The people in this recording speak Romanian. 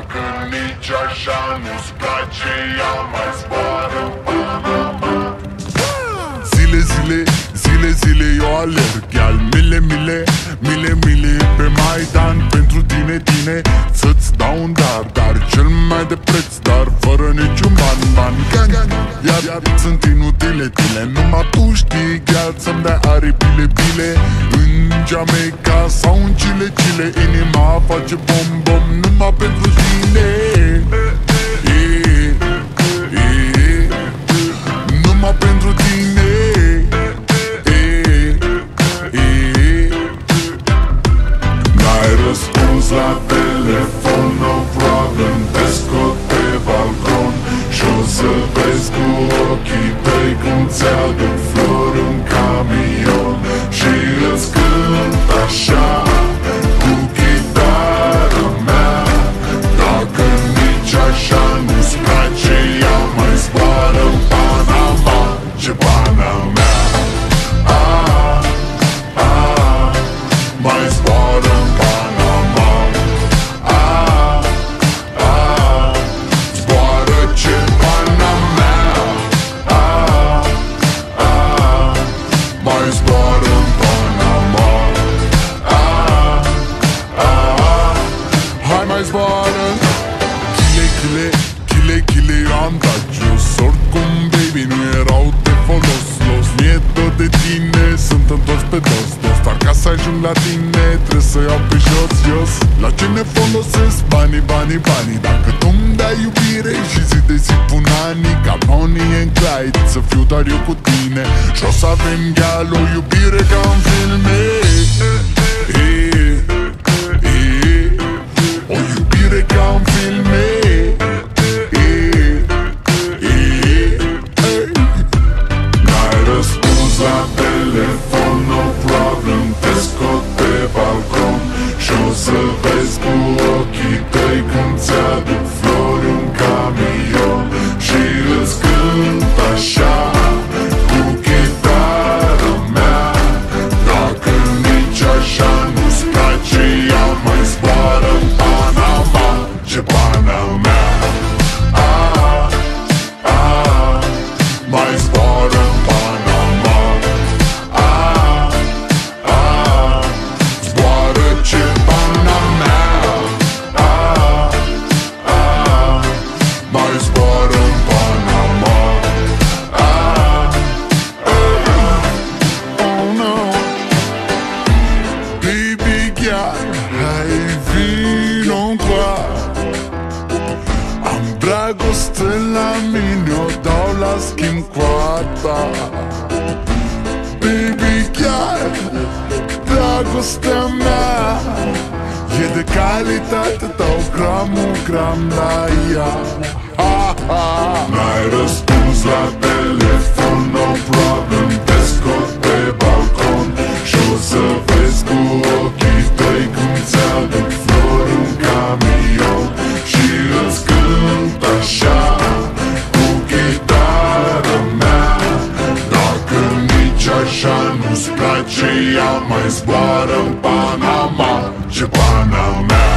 Dacă nici așa nu-ți place Ea mai zboară în Panama Zile, zile, zile, zile eu alerg Iar mile, mile, mile, mile pe Maidan Pentru tine, tine, să-ți dau un dar Dar cel mai de preț, dar fără niciun ban, ban. Gang, gang. Iar, iar sunt inutile tine. Numai tu știi chiar să-mi dai aripile, bile. În Jamaica sau în Chile, Chile Inima face bom, bom. Numai pentru tine la tine Trebuie să iau pe jos, jos. La ce ne folosesc banii, banii, banii. Dacă tu-mi dai iubire Și zi de zi pun anii Ca Bonnie and Clyde Să fiu doar eu cu tine. Și o să avem gal o iubire ca în filme. Eh, eh, eh. O iubire ca în filme. Eh, eh, eh. N-ai răspuns la telefon, tăi Cum dragoste la mine O dau la schimb cu a ta Baby chiar Dragostea mea E de calitate Dau gramul gram la ea N-ai răspuns la telefon, no problem Te scot pe balcon. Și o să vezi cu ochii tăi Cum ți-aduc flori în camion. Și îți cânt așa cu chitară mea. Dacă nici așa nu-ți place Ea mai zboară în Panama. Ce Panama?